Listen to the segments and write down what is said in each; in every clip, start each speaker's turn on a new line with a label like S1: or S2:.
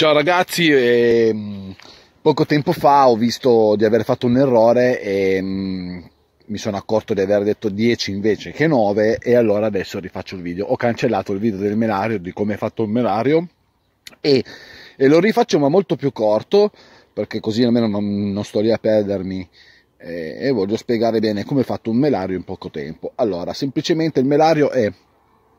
S1: Ciao ragazzi, eh, poco tempo fa ho visto di aver fatto un errore e mm, mi sono accorto di aver detto 10 invece che 9 e allora adesso rifaccio il video. Ho cancellato il video del melario, di come è fatto il melario e, e lo rifaccio ma molto più corto perché così almeno non, non sto lì a perdermi eh, e voglio spiegare bene come è fatto un melario in poco tempo. Allora, semplicemente il melario è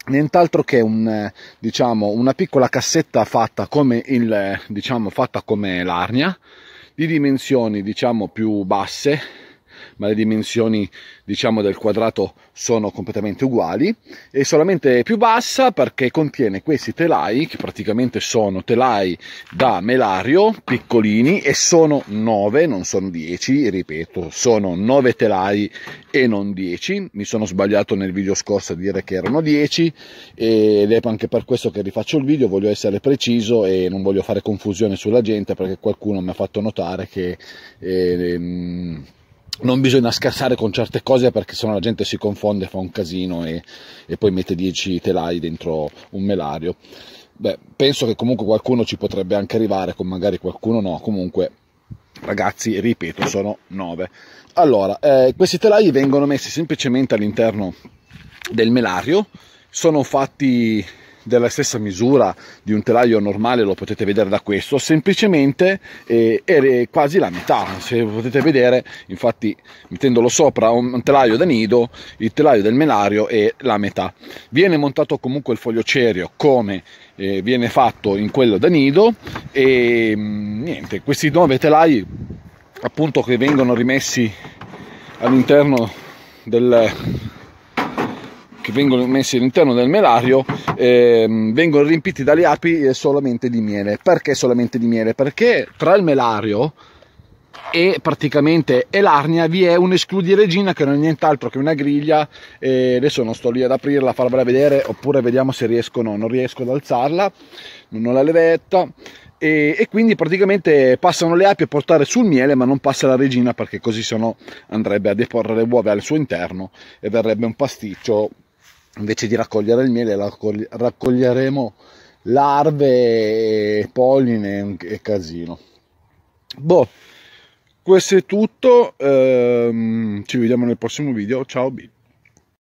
S1: nient'altro che un, diciamo, una piccola cassetta fatta come, il, diciamo, fatta come l'arnia, di dimensioni diciamo, più basse, ma le dimensioni diciamo del quadrato sono completamente uguali e solamente più bassa perché contiene questi telai che praticamente sono telai da melario piccolini e sono 9 non sono 10 ripeto sono 9 telai e non 10 mi sono sbagliato nel video scorso a dire che erano 10 ed è anche per questo che rifaccio il video voglio essere preciso e non voglio fare confusione sulla gente perché qualcuno mi ha fatto notare che eh, non bisogna scherzare con certe cose perché sennò la gente si confonde, fa un casino e, e poi mette 10 telai dentro un melario. Beh, penso che comunque qualcuno ci potrebbe anche arrivare, con magari qualcuno no, comunque ragazzi, ripeto, sono 9. Allora, eh, questi telai vengono messi semplicemente all'interno del melario, sono fatti della stessa misura di un telaio normale lo potete vedere da questo semplicemente eh, è quasi la metà. Se potete vedere infatti mettendolo sopra un telaio da nido il telaio del melario è la metà. Viene montato comunque il foglio cerio come eh, viene fatto in quello da nido e mm, niente questi nove telai appunto che vengono rimessi all'interno del che vengono messi all'interno del melario ehm, vengono riempiti dalle api solamente di miele. Perché solamente di miele? Perché tra il melario e praticamente e l'arnia vi è un'escludi regina che non è nient'altro che una griglia e adesso non sto lì ad aprirla a farvela vedere oppure vediamo se riesco o no non riesco ad alzarla non ho la levetta e, e, quindi praticamente passano le api a portare sul miele ma non passa la regina perché così se no andrebbe a deporre le uova al suo interno e verrebbe un pasticcio invece di raccogliere il miele raccoglieremo larve, polline e casino. Boh, questo è tutto, ehm, ci vediamo nel prossimo video, ciao B.